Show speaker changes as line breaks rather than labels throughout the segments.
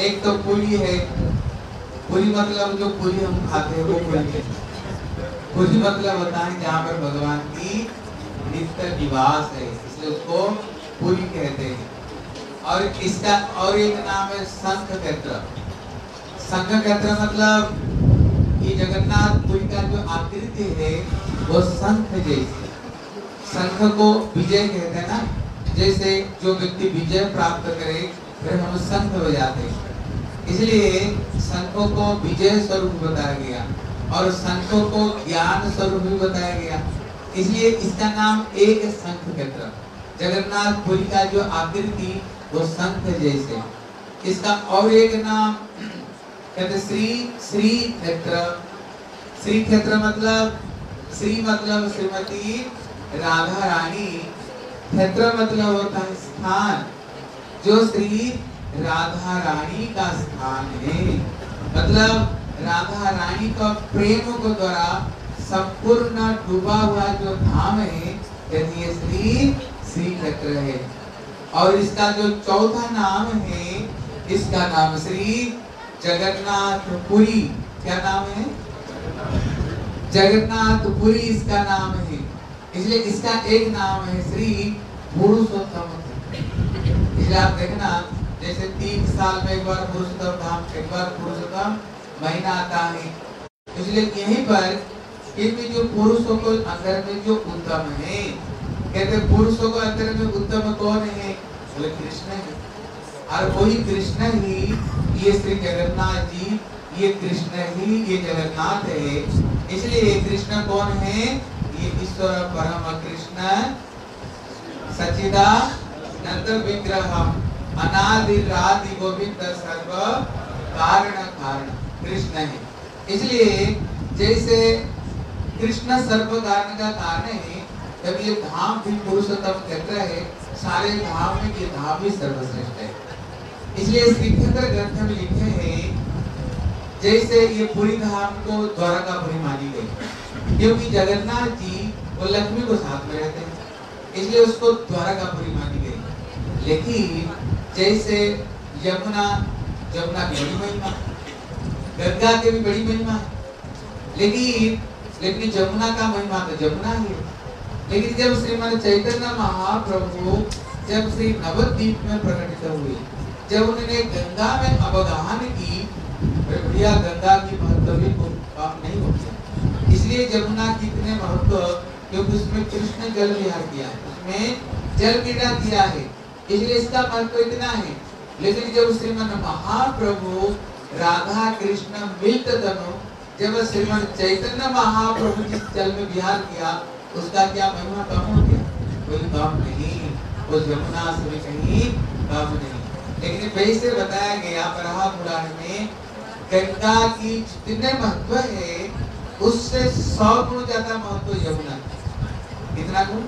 एक तो पूरी है। पूरी मतलब जो पूरी हम खाते हैं, वो पूरी है। पूरी मतलब होता है जहाँ पर भगवान की नित्य निवास है, इसलिए उसको पूरी कहते हैं। और इसका और एक नाम है शंख क्षेत्र शंख क्षेत्र मतलब ये जगन्नाथपुरी का जो आकृति है, वो शंख जैसी। शंख को विजय कहते हैं ना। जैसे जो व्यक्ति विजय प्राप्त करे फिर हम बजाते हैं। इसलिए संतों को विजय स्वरूप बताया गया और संतों को ज्ञान स्वरूप भी बताया गया। इसलिए इसका नाम एक शंख क्षेत्र जगन्नाथपुरी का जो आकृति, वो संत जैसे। इसका और एक नाम कहते श्री श्री क्षेत्र। श्री क्षेत्र मतलब श्री मतलब श्रीमती राधा रानी। क्षेत्र मतलब होता है स्थान, जो श्री राधा रानी का स्थान है। मतलब राधा रानी का प्रेम को द्वारा संपूर्ण डूबा हुआ जो धाम है, यदि ये श्री श्री क्षेत्र है। और इसका जो चौथा नाम है, इसका नाम श्री जगन्नाथपुरी। क्या नाम है? जगन्नाथपुरी इसका नाम है। इसलिए इसका एक नाम है श्री पुरुषोत्तम। इसलिए आप देखना, जैसे तीन साल में एक बार पुरुषोत्तम धाम, एक बार पुरुषोत्तम महीना आता है। इसलिए यहीं पर इनमें जो पुरुषों को अंदर में जो उत्तम है, कहते पुरुषों को अंदर में उत्तम कौन है? बोले कृष्ण है। और वही कृष्ण ही, ये श्री जगन्नाथ जी, ये कृष्ण ही, ये जगन्नाथ है। इसलिए कृष्ण कौन है? ईश्वर परम कृष्ण सचिदा नंद विग्रह अनादि राधि गोविंद सर्व कारण कारण कृष्ण है। इसलिए जैसे कृष्ण सर्व कारण का कारण है, जब ये धाम भी पुरुषोत्तम क्षेत्र है, सारे धाम में ये धाम भी सर्वश्रेष्ठ है। इसलिए श्रीक्षेत्र ग्रंथ में लिखे हैं, जैसे ये पूरी धाम को द्वारकापुरी मानी गई। क्योंकि जगन्नाथ जी वो लक्ष्मी को साथ में रहते हैं, इसलिए उसको द्वारकापुरी मानी गई। लेकिन जैसे यमुना यमुना की बड़ी महिमा, गंगा की भी बड़ी महिमा है। लेकिन लेकिन जमुना का महिमा तो जमुना ही है। लेकिन जब श्रीमान चैतन्य महाप्रभु, जब श्री नवद्वीप में प्रकटित हुए, जब उन्होंने गंगा में अवगाहन की गंगा की महत्व भी को नहीं होता। इसलिए जमुना कितने महत्व क्योंकि उसमें कृष्ण जल विहार किया है। उसमें जल क्रीड़ा किया है, इसलिए इसका महत्व इतना है। लेकिन जब श्रीमन महाप्रभु राधा कृष्ण मिलित तनु, जब श्रीमन चैतन्य महाप्रभु जिस जल में विहार किया, उसका क्या महिमा कम हो गया? कोई कम नहीं। वो जमुना से कहीं कम नहीं। लेकिन वैसे बताया गया बरहा पुराण में गंगा की जितने महत्व है उससे सौ गुण ज़्यादा महत्व यमुना कितना गुण?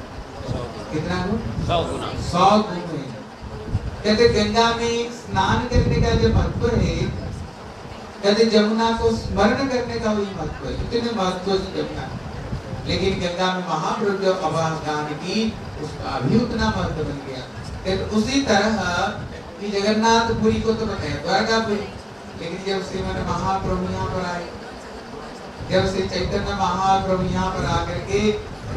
कितना गुण?
सौ गुना।
सौ गुण है। कहते गंगा में स्नान करने का जो महत्व है कहते जमुना को स्मरण करने का वही महत्व है। इतने महत्व से जमुना। लेकिन गंगा में महाप्रभु जब अवगान की उसका भी उतना महत्व बन गया। कहते उसी तरह कि जगन्नाथपुरी को तो बताया द्वारकापुरी। लेकिन जब श्रीमन महाप्रभु यहाँ पर आए जब से चैतन्य महाप्रभु यहाँ पर आकर के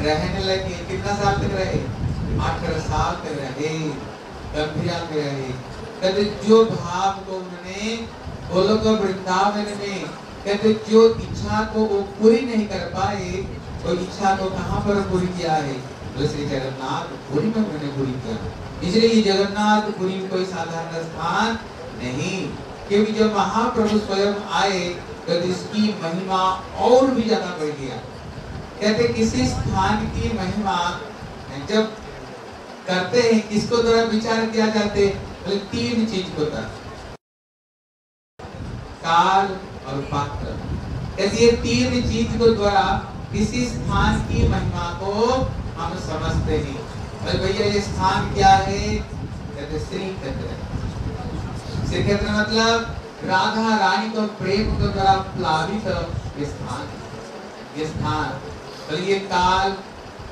रहने लगे, कितना साल तक रहे? अठारह साल तक रहे गंभीरा में रहे। कहते, जो भाव को उन्होंने गोलोक वृंदावन में, कहते, जो इच्छा को वो पूरी नहीं कर पाए, वो इच्छा को कहाँ पर पूरी किया है? बोले, श्री जगन्नाथ पुरी में उन्होंने पूरी किया। इसलिए जगन्नाथ पुरी कोई साधारण स्थान नहीं। क्योंकि जब महाप्रभु स्वयं आए तो इसकी महिमा और भी ज़्यादा बढ़ गया। कहते किसी स्थान की महिमा जब करते हैं, किसको द्वारा विचार किया जाते बोले, तीन चीज़ को काल और पात्र। कहते ये तीन चीज़ को द्वारा किसी स्थान की महिमा को हम समझते हैं। बोले, भैया, ये स्थान क्या है? कहते श्री क्षेत्र श्री क्षेत्र मतलब राधा रानी को प्रेम के द्वारा प्लावित स्थान। स्थान। तो ये काल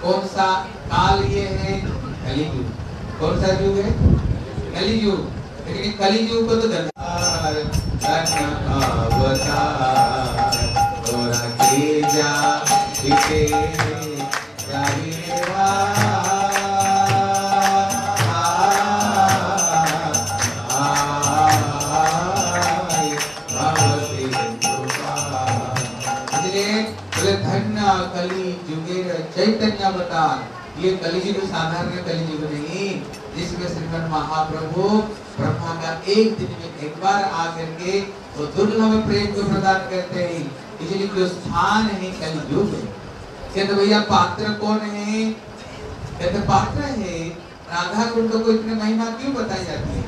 कौन सा काल ये है? कलियुग। कौन सा युग है? कलियुग। लेकिन कलियुग को तो अवतार तोरा तेजा इसे ये कलिजुग साधारण कलिजुग नहीं जिसमें श्रीमद महाप्रभु ब्रह्मा का एक दिन में एक बार आकर के वो दुर्लभ प्रेम को प्रदान करते हैं, इसलिए जो स्थान है कलियुग कहते भैया पात्र कौन है? कहते पात्र है? राधा कुंड को इतने महिमा क्यों बताई जाती है?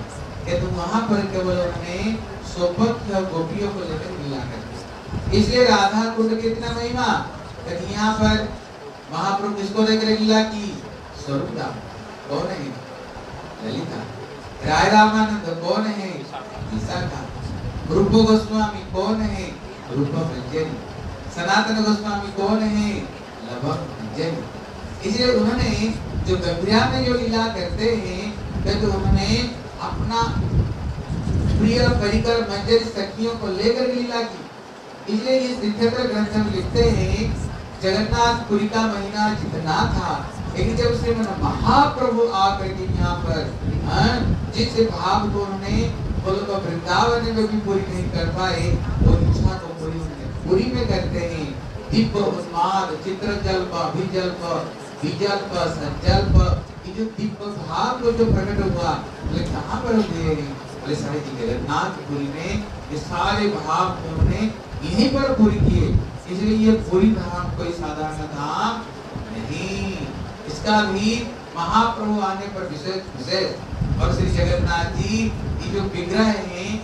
कहते वहाँ पर केवल उन्होंने सौभद्र गोपियों को लेकर मिला करके। इसलिए राधा कुंड कितना महिमा? यहाँ पर महाप्रभु किसको लेकर लीला की। स्वरूप कौन है? ललिता। राय रामानंद। कौन है? विशाखा रूप गोस्वामी। कौन है? रूप रंजनी सनातन गोस्वामी। कौन है? लगभग रंजनी इसलिए उन्होंने जो गंभीरा में जो लीला करते हैं तो उन्होंने अपना प्रिय परिकर मंजरी सखियों को लेकर लीला की। इसलिए ये सिद्धेश्वर ग्रंथ में लिखते हैं जगन्नाथपुरी का महीना जितना था, लेकिन जब से महाप्रभु आकर के यहाँ पर जिस भाव को उन्होंने बोलो तो वृंदावन में भी पूरी नहीं कर पाए वो इच्छा को पूरी उन्होंने पूरी में करते हैं। दिव्य उन्माद, चित्र जल्प, अभिजल्प, विजल्प, संजल्प, ये जो दिव्य भाव को जो प्रकट हुआ, बोले, कहाँ पर हुए बोले, सारे जी जगन्नाथपुरी में, ये सारे भाव को उन्होंने यहीं पर पूरी किए। इसलिए ये पूरी धाम कोई साधारण धाम नहीं। इसका भी महाप्रभु आने पर विशेष विशेष। और श्री जगन्नाथ जी, ये जो विग्रह है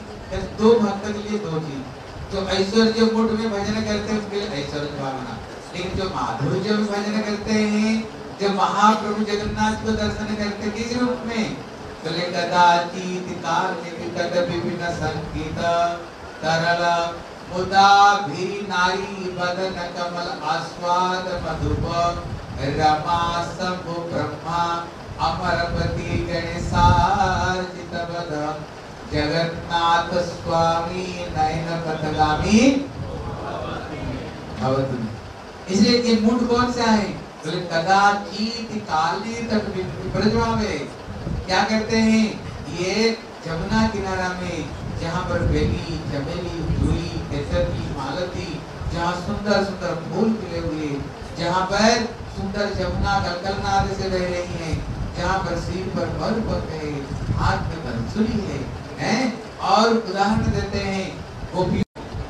दो भक्त के लिए दो चीज़। जो ऐश्वर्य मूड में भजन करते हैं, उसके लिए ऐश्वर्य भावना। लेकिन जो माधुर्य में भजन करते हैं, जो महाप्रभु जगन्नाथ को दर्शन करते किस रूप में? बोले कदाचित काल कद विभिन्न संगीत, तरल मुदा भी नारी बदन कमल आस्वाद मधुप, रमा शंभु ब्रह्मा अमरपति गणेशार्जित बद जगन्नाथ स्वामी नयन भवतु इसलिए ये मूड कौन सा है बोले, कदाचित काली तक ब्रजवा में क्या करते हैं? ये जमुना किनारा में, जहाँ पर बेली चमेली जूली केसरकी मालती जहाँ सुंदर सुंदर फूल खिले हुए, जहाँ पर सुंदर जमुना कलकलनाद से बह रही है, जहाँ पर सिर पर बर पक है, हाथ में बंसुरी है, हैं? और उदाहरण देते हैं गोपी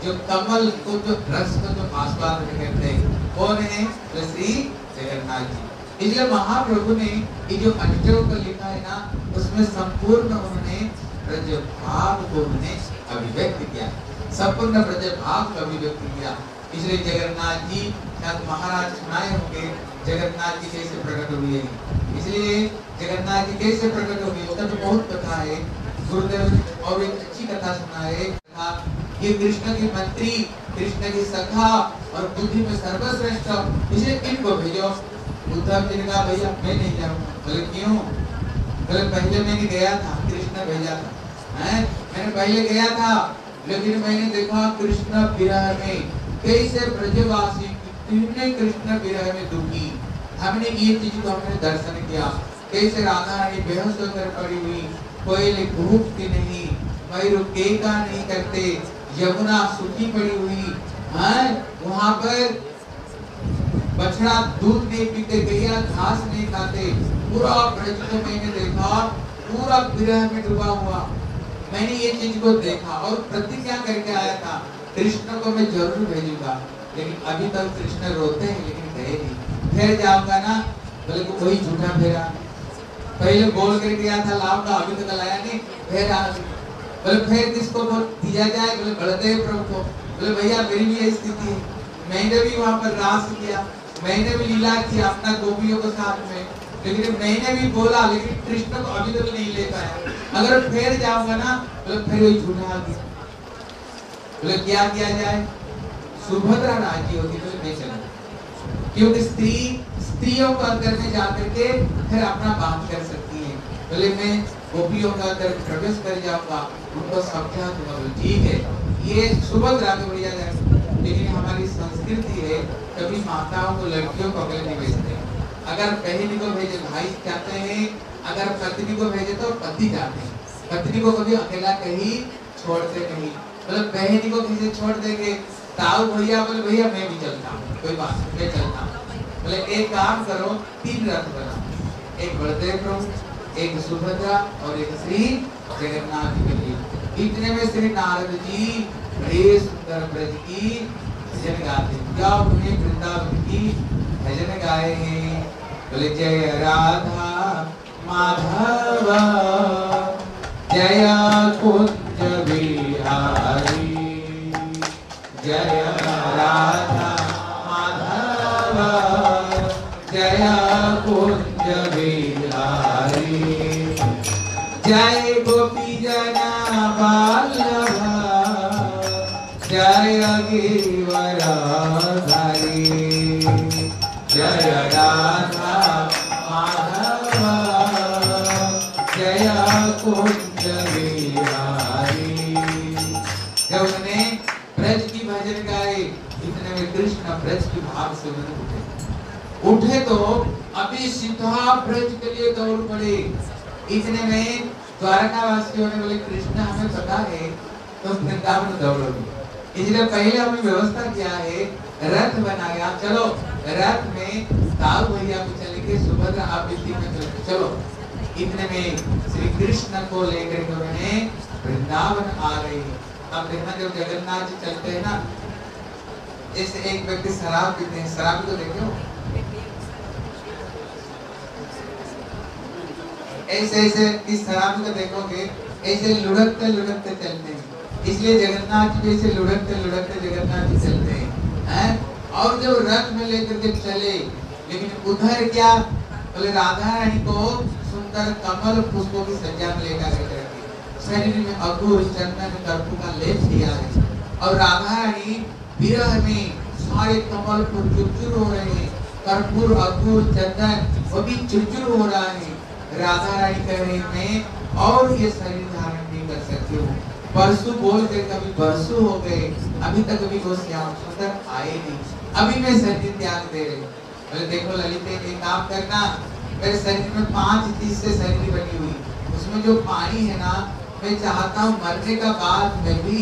जो कमल को जो रस को जो आस्वाद करते हैं, कौन है? श्री जगन्नाथ जी। इसलिए महाप्रभु ने ये जो अष्टों को लिखा है ना, उसमें संपूर्ण उन्होंने ब्रज भाव को उन्होंने अभिव्यक्त किया। संपूर्ण भाव को अभिव्यक्त किया। इसलिए जगन्नाथ जी शायद महाराज सुनाए होंगे जगन्नाथ जी कैसे प्रकट हुए इसलिए जगन्नाथ जी कैसे प्रकट हुए उसका तो बहुत कथा है। गुरुदेव और एक अच्छी कथा सुनाए ये कृष्ण के मंत्री, कृष्ण की सखा और बुद्धि में सर्वश्रेष्ठ इसलिए किनको भेजो। उद्धव जी ने कहा, भैया, मैं नहीं जाऊँगा। बोले, क्यों? बोले, पहले मैंने गया था, कृष्ण भेजा था। हैं? मैंने पहले गया था। लेकिन मैंने देखा कृष्ण विरह में, कैसे ब्रजवासी कितने कृष्ण विरह में दुखी। हमने ये चीज़ को हमने दर्शन किया। कैसे राधा रानी बेहोश होकर पड़ी हुई, कोयल भूखती नहीं, मयूर केका नहीं करते, यमुना सूखी पड़ी हुई। है, वहाँ पर बछड़ा दूध नहीं पीते, गैया घास नहीं खाते। पूरा ब्रज को मैंने देखा, पूरा विरह में डूबा हुआ। मैंने ये चीज़ को देखा और प्रतिज्ञा करके आया था, कृष्ण को मैं ज़रूर भेजूँगा। लेकिन अभी तक कृष्ण रोते हैं, लेकिन गए नहीं। फिर जाऊँगा ना, बोले को कोई झूठा फेरा। पहले बोल कर गया था लाऊँगा अभी तक लाया नहीं, फिर बोले, फिर किसको दिया जाए? बोले, बलदेव प्रभु को। बोले, भैया, मेरी भी यही स्थिति है। मैंने भी वहाँ पर रास किया, मैंने भी लीला किया अपना गोपियों के साथ में। लेकिन मैंने भी बोला, लेकिन कृष्ण को अभी तक नहीं ले पाया अगर फिर जाऊँगा ना तो फिर वही झूठा बोले, क्या किया जाए? सुभद्रा राज़ी होगी तो मैं चला क्योंकि स्त्री, स्त्रियों को अंदर में जाकर के फिर अपना बात कर सकती है। बोले, मैं गोपियों का अंदर प्रवेश कर जाऊँगा, उनको समझा दूँगा। बोले, ठीक है, ये सुभद्रा में बढ़िया जाए लेकिन हमारी संस्कृति है कभी माताओं को लड़कियों को अगले नहीं भेजते। अगर बहन को भेजे भाई चाहते हैं, अगर पत्नी को भेजे तो पति जाते हैं। पत्नी को कभी अकेला कहीं छोड़ते नहीं मतलब बहन को किसी छोड़ देंगे ताऊ भैया बोले, भैया मैं भी चलता हूँ, कोई बात मैं चलता हूँ। बोले, एक काम करो, तीन रथ बनाओ। एक बलदेव प्रभु एक सुभद्रा और एक श्री जगन्नाथ के लिए। इतने में श्री नारद जी, बड़े सुंदर ब्रज की भजन गाते क्या उन्हें वृंदावन की भजन गाए हैं। बोले, जय राधा माधव, जय कुंज बिहारी जय राधा माधव, जय कुंज बिहारी जय गोपी जना बाल्यभ जय गिरिवराधारी कुंज जब उन्होंने ब्रज की भजन गाए इतने में कृष्ण ब्रज की भाव से उन्होंने उठे। उठे तो अभी सीधा ब्रज के लिए दौड़ पड़े। इतने में द्वारका वासियों ने बोले, कृष्ण, हमें पता है तो वृंदावन दौड़ोगे इसलिए पहले हमने व्यवस्था किया है? रथ बनाया। चलो, रथ में ताऊ भैया को चले के सुभद्रा आप बिल्ली में चलो। इतने में श्री कृष्ण को लेकर के उन्होंने वृंदावन आ हैं अब देखना, जब जगन्नाथ जी चलते हैं ना, जैसे एक व्यक्ति शराब पीते हैं, शराब तो देखे ऐसे ऐसे, इस शराब को देखोगे, ऐसे लुढ़कते लुढ़कते चलते हैं। इसलिए जगन्नाथ जी ऐसे लुढ़कते लुढ़कते जगन्नाथ जी चलते हैं हैं? और जब रथ में लेकर के चले, लेकिन उधर क्या? बोले, राधा रानी को सुंदर कमल पुष्पों की सज्जा में लेकर के रखे शरीर में अगुर चंदन कर्पू का लेप दिया है। और राधा रानी विरह में सारे कमल फूल चुरचुर हो रहे हैं। कर्पूर अगुर चंदन, वो भी चुरचुर हो रहा है। राधा रानी कह रही मैं और ये शरीर धारण नहीं कर सकती हूँ। परसों बोल के कभी परसों हो गए। अभी तक अभी वो श्याम सुंदर आए नहीं। अभी मैं शरीर त्याग दे रही हूँ। देखो ललित, एक काम करना। मेरे शरीर में पाँच तीस से शरीर बनी हुई। उसमें जो पानी है ना मैं चाहता हूँ मरने का बाद में भी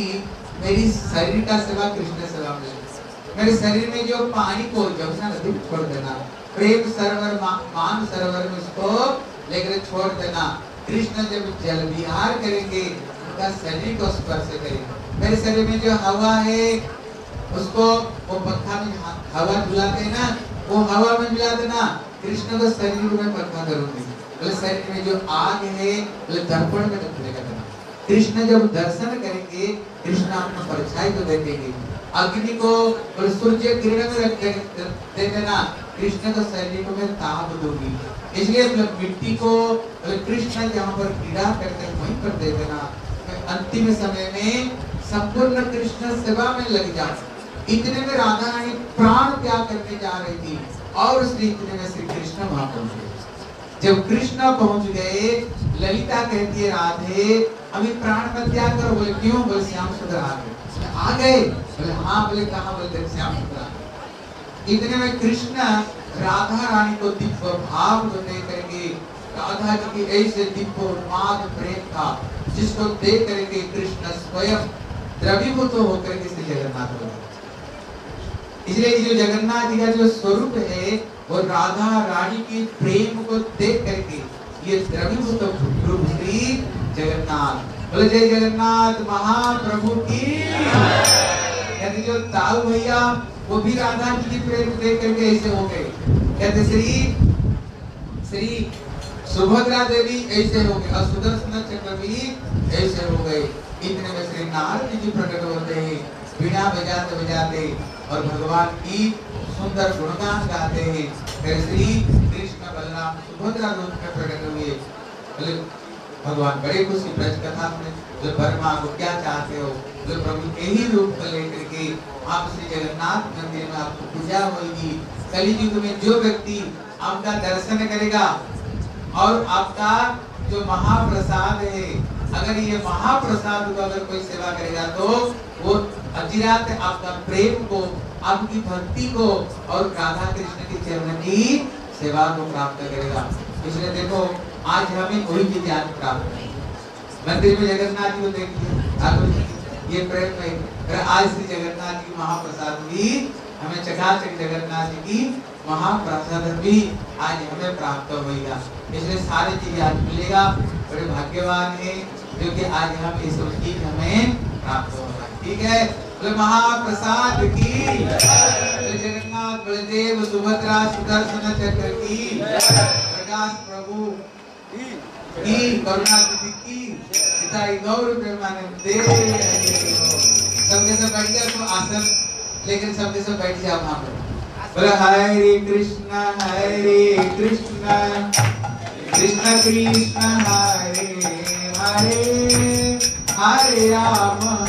मेरी शरीर का सेवा कृष्ण सेवा मिले मेरे शरीर में जो पानी को जमुना नदी छोड़ देना। प्रेम सरोवर मा, मान सरोवर में उसको लेकर छोड़ देना। कृष्ण जब जल विहार करेंगे उनका शरीर को स्पर्श करेंगे। मेरे शरीर में जो हवा है उसको वो पंखा में हवा बुलाते हैं ना वो हवा में मिला देना। कृष्ण को शरीर में पंखा करूँगी बोले शरीर में जो आग है बोले दर्पण में रखने देना कृष्ण जब दर्शन करेंगे, कृष्ण अपना परछाई को देखेंगे अग्नि को और सूर्य किरण में रख दे देना कृष्ण को शरीर मैं ताप दूँगी। इसलिए मतलब मिट्टी को कृष्ण जहाँ पर पीड़ा करते हैं, वहीं पर दे देना। अंतिम समय में संपूर्ण कृष्ण सेवा में लग जा इतने में राधा रानी प्राण त्याग करके जा रही थी। और श्री श्री कृष्ण वहाँ पहुँच। गए जब कृष्ण पहुँच गए, ललिता कहती है, राधे अभी प्राण का त्याग करो। बोले, क्यों? बोले श्याम सुंदर आ गए। आ गए? बोले हाँ। बोले, कहा? बोले श्याम सुंदर इतने में कृष्ण राधा रानी को दिव्य भाव को दे करके राधा जी की ऐसे दिव्य उन्माद प्रेम था जिसको देख करके कृष्ण स्वयं द्रवीभूत होकर के श्री जगन्नाथ हो इसलिए जो जगन्नाथ जी का जो स्वरूप है, वो राधा रानी की प्रेम को देख करके ये द्रवीभूत रूप श्री जगन्नाथ। बोले, जय जगन्नाथ महाप्रभु की यदि जो ताऊ भैया, वो भी राधा जी की प्रेम को देख करके ऐसे हो गए। कहते, श्री श्री सुभद्रा देवी ऐसे हो गए, और सुदर्शन चक्र भी ऐसे हो गए। इतने में श्री नारद जी प्रकट होते हैं। बिना बजाते बजाते और भगवान की सुंदर गुणगान गाते हैं। फिर श्री कृष्ण बलराम सुभद्रा रूप में प्रकट हुए। भगवान बड़े खुशी ब्रज कथा में जो बर्मा को क्या चाहते हो? जो प्रभु के ही रूप को लेकर के आप श्री जगन्नाथ मंदिर में आपको पूजा होगी। कली युग में जो व्यक्ति आपका दर्शन करेगा और आपका जो महाप्रसाद है, अगर ये महाप्रसाद को अगर कोई सेवा करेगा तो वो अचिरात आपका प्रेम को, आपकी भक्ति को और राधा कृष्ण के चरण की सेवा को प्राप्त करेगा। इसलिए देखो, आज हमें कोई भी ज्ञान प्राप्त नहीं मंदिर में जगन्नाथ जी को देखिए ये प्रेम में आज श्री जगन्नाथ जी महाप्रसाद भी, हमें चकाचक जगन्नाथ जी की महाप्रसाद भी आज हमें प्राप्त होगा इसलिए सारी चीज़ आज मिलेगा, बड़े भाग्यवान है, जो कि आज हम इस चीज़ हमें प्राप्त होगा ठीक है? बोले महाप्रसाद की। जगन्नाथ बलदेव सुभद्रा सुदर्शन चक्र की। प्रकाश प्रभु की। करुणा की। पिता गौर प्रेमानंदे सबके सब बैठ गया तो आसन लेकिन सबके सब बैठ जाओ वहाँ पर। बोला, हरे कृष्ण हरे कृष्ण कृष्ण कृष्ण, हरे हरे हरे राम